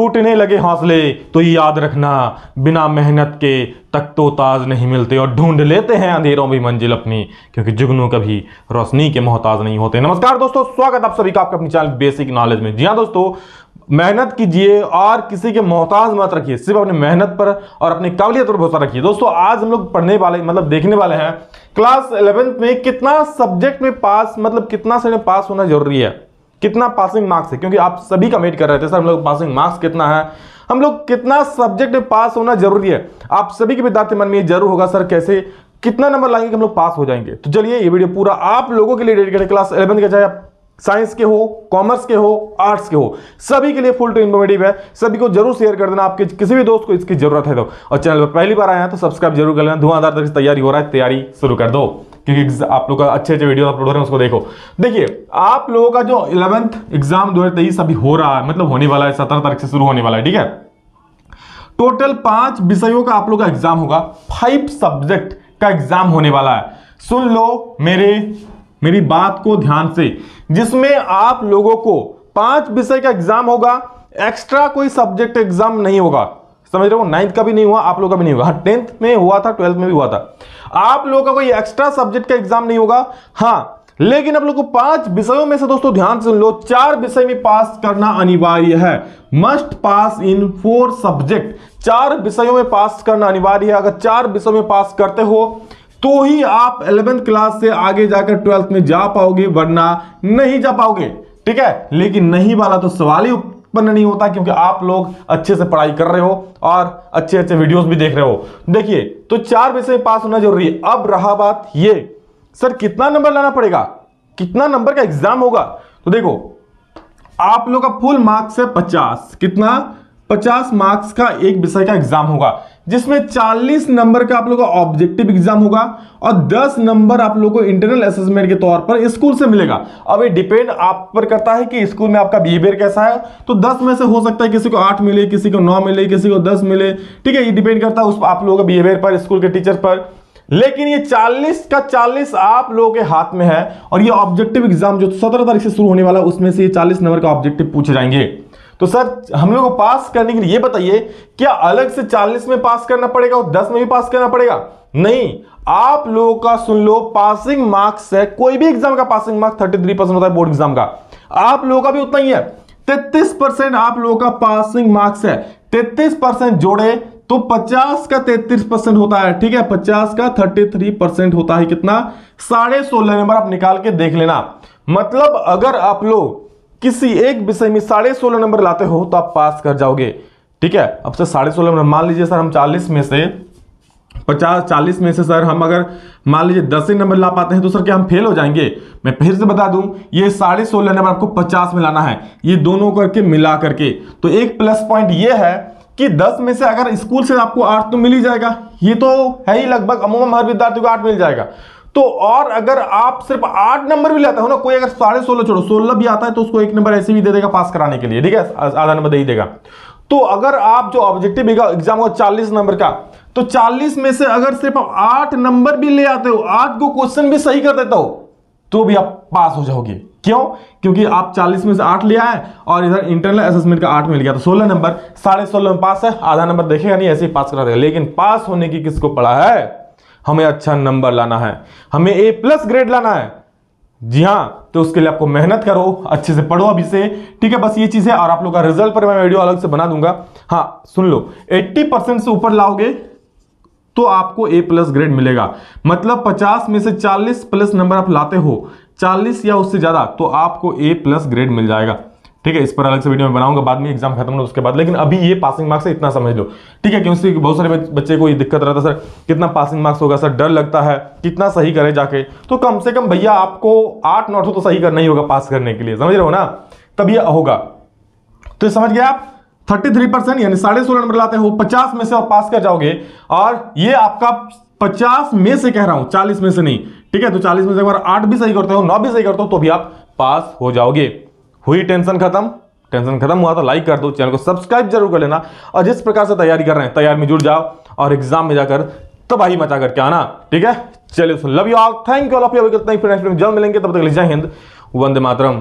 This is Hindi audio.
टूटने लगे हौसले तो याद रखना, बिना मेहनत के तक तो ताज नहीं मिलते और ढूंढ लेते हैं अंधेरों में मंजिल अपनी, क्योंकि जुगनू कभी रोशनी के मोहताज नहीं होते। नमस्कार दोस्तों, स्वागत आप सभी का आपके अपनी चैनल बेसिक नॉलेज में। जी हाँ दोस्तों, मेहनत कीजिए और किसी के मोहताज मत रखिए, सिर्फ़ अपनी मेहनत पर और अपनी काबिलियत पर भरोसा रखिए। दोस्तों, आज हम लोग पढ़ने वाले मतलब देखने वाले हैं, क्लास इलेवेंथ में कितना सब्जेक्ट में पास मतलब कितना से पास होना ज़रूरी है। कितना पासिंग मार्क्स है? क्योंकि आप सभी कमेंट कर रहे थे सर हम लोग पासिंग मार्क्स कितना है? हम लोग कितना सब्जेक्ट में पास होना ज़रूरी है? आप सभी के विद्यार्थी मन में ये ज़रूर होगा सर कैसे कितना नंबर लाएँगे कि हम लोग पास हो जाएँगे? तो चलिए, ये वीडियो पूरा आप लोगों के लिए डेडिकेटेड क्लास इलेवन के, चाहे साइंस के हो कॉमर्स के हो आर्ट्स के हो, सभी के लिए फुल टू इन्फॉर्मेटिव है। सभी को ज़रूर शेयर कर देना, आपके किसी भी दोस्त को इसकी ज़रूरत है तो। और चैनल पर पहली बार आए हैं तो सब्सक्राइब ज़रूर कर लेना। धुआंधार तक तैयारी हो रहा है, तैयारी शुरू कर दो। क्योंकि आप लोग का अच्छे अच्छे वीडियो अपलोड हो रहे हैं, उसको देखो। देखिए, आप लोगों का जो इलेवंथ एग्ज़ाम दो अभी हो रहा है मतलब होने वाला है, सत्रह तारीख से शुरू होने वाला है, ठीक है? टोटल पाँच विषयों का आप लोग का एग्ज़ाम होगा फाइव सब्जेक्ट का एग्ज़ाम होने वाला है। सुन लो मेरे, मेरी बात को ध्यान से। जिसमें आप लोगों को पाँच विषय का एग्ज़ाम होगा एक्स्ट्रा कोई सब्जेक्ट एग्ज़ाम नहीं होगा। समझ रहे हो? नाइन्थ का भी नहीं हुआ, आप लोगों का भी नहीं हुआ। टेंथ में हुआ था ट्वेल्थ में भी हुआ था। आप लोगों का कोई एक्स्ट्रा सब्जेक्ट का एग्ज़ाम नहीं होगा? हाँ लेकिन आप लोग को पाँच विषयों में से दोस्तों ध्यान सुन लो, चार विषय में पास करना अनिवार्य है। Must pass in four subject चार विषयों में पास करना अनिवार्य है। अगर चार विषयों में पास करते हो तो ही आप इलेवेंथ क्लास से आगे जाकर ट्वेल्थ में जा पाओगे, वरना नहीं जा पाओगे। ठीक है? लेकिन नहीं वाला तो सवाल ही उत्पन्न नहीं होता क्योंकि आप लोग अच्छे से पढ़ाई कर रहे हो और अच्छे अच्छे वीडियोस भी देख रहे हो। देखिए तो चार विषय पास होना ज़रूरी है। अब रहा बात ये, सर, कितना नंबर लाना पड़ेगा? कितना नंबर का एग्ज़ाम होगा? तो देखो, आप लोग का फुल मार्क्स है पचास। कितना? पचास मार्क्स का एक विषय का एग्ज़ाम होगा। जिसमें 40 नंबर का आप लोग का ऑब्जेक्टिव एग्ज़ाम होगा और 10 नंबर आप लोग को इंटरनल असेसमेंट के तौर पर स्कूल से मिलेगा। अब ये डिपेंड आप पर करता है कि स्कूल में आपका बिहेवियर कैसा है। तो 10 में से हो सकता है किसी को 8 मिले, किसी को 9 मिले, किसी को 10 मिले। ठीक है, ये डिपेंड करता है उस आप लोगों का बिहेवियर पर स्कूल के टीचर पर। लेकिन ये 40 का 40 आप लोगों के हाथ में है और ये ऑब्जेक्टिव एग्ज़ाम जो 17 तारीख से शुरू होने वाला है, उसमें से ये 40 नंबर का ऑब्जेक्टिव पूछे जाएँगे। तो सर, हम लोग को पास करने के लिए ये बताइए, क्या अलग से 40 में पास करना पड़ेगा और 10 में भी पास करना पड़ेगा? नहीं, आप लोगों का सुन लो, पासिंग मार्क्स है, कोई भी एग्ज़ाम का पासिंग मार्क्स 33 परसेंट होता है बोर्ड एग्ज़ाम का। आप लोगों का भी उतना ही है। तैतीस परसेंट आप लोगों का पासिंग मार्क्स है। तैतीस परसेंट जोड़े तो 50 का 33 परसेंट होता है, ठीक है? 50 का 33 परसेंट होता है कितना? साढ़े सोलह नंबर आप निकाल के देख लेना। मतलब अगर आप लोग किसी एक विषय में साढ़े सोलह नंबर लाते हो तो आप पास कर जाओगे। ठीक है? अब सर साढ़े सोलह नंबर। मान लीजिए सर हम चालीस में से, पचास, चालीस में से सर हम अगर मान लीजिए दस ही नंबर ला पाते हैं तो सर क्या हम फेल हो जाएँगे? मैं फिर से बता दूँ, ये साढ़े सोलह नंबर आपको पचास में लाना है। ये दोनों करके, मिला करके। तो एक प्लस पॉइंट ये है कि 10 में से अगर स्कूल से आपको आठ तो मिल ही जाएगा। ये तो है ही लगभग, अमूमन हर विद्यार्थी को आठ मिल जाएगा। तो और अगर आप सिर्फ़ आठ नंबर भी लेते हो ना, कोई अगर साढ़े सोलह छोड़ो, सोलह भी आता है तो उसको एक नंबर ऐसे भी दे देगा पास कराने के लिए, ठीक है? आधा नंबर दे ही देगा। तो अगर आप जो ऑब्जेक्टिव एग्ज़ाम हो चालीस नंबर का तो चालीस में से अगर सिर्फ़ आप आठ नंबर भी ले आते हो, आठ को क्वेश्चन भी सही कर देता हो तो भी आप पास हो जाओगे। क्यों? क्योंकि आप 40 में से 8 लिया है और इधर इंटरनल असेसमेंट का 8 मिल गया तो 16 नंबर, साढ़े सोलह में पास है, आधा नंबर देखेगा नहीं, ऐसे ही पास करा देगा। लेकिन पास होने की किसको पड़ा है? हमें अच्छा नंबर लाना है। हमें ए प्लस ग्रेड लाना है। जी हाँ तो उसके लिए आपको मेहनत करो, अच्छे से पढ़ो अभी से। ठीक है, बस ये चीज़ है और आप लोग का रिज़ल्ट पर मैं वीडियो अलग से बना दूँगा। हाँ सुन लो 80 परसेंट से ऊपर लाओगे तो आपको ए प्लस ग्रेड मिलेगा। मतलब 50 में से 40 प्लस नंबर आप लाते हो 40 या उससे ज़्यादा तो आपको ए प्लस ग्रेड मिल जाएगा। ठीक है, इस पर अलग से वीडियो में बनाऊँगा, बाद में एग्ज़ाम खत्म हो उसके बाद। लेकिन अभी ये पासिंग मार्क्स है इतना समझ लो। ठीक है, क्योंकि बहुत सारे बच्चे को ये दिक्कत रहता है, सर, कितना पासिंग मार्क्स होगा? सर, डर लगता है, कितना सही करे जाके? तो कम से कम भैया, आपको आठ नोट तो सही करना ही होगा पास करने के लिए। समझ रहे हो ना? तब ये होगा। तो समझ गए आप? थर्टी थ्री परसेंट यानी साढ़े सोलह नंबर लाते हो पचास में से आप पास कर जाओगे। और ये आपका पचास में से कह रहा हूँ, चालीस में से नहीं। ठीक है तो चालीस में से अगर आठ भी सही करते हो, नौ भी सही करते हो तो भी आप पास हो जाओगे। हुई टेंशन खत्म टेंशन खत्म हुआ तो लाइक कर दो चैनल को सब्सक्राइब ज़रूर कर लेना। और जिस प्रकार से तैयारी कर रहे हैं, तैयारी में जुड़ जाओ और एग्ज़ाम में जाकर तबाही मचा करके आना, ठीक है? चलिए love you all thank you all of you जल्द मिलेंगे, तब तक जय हिंद, वंदे मातरम।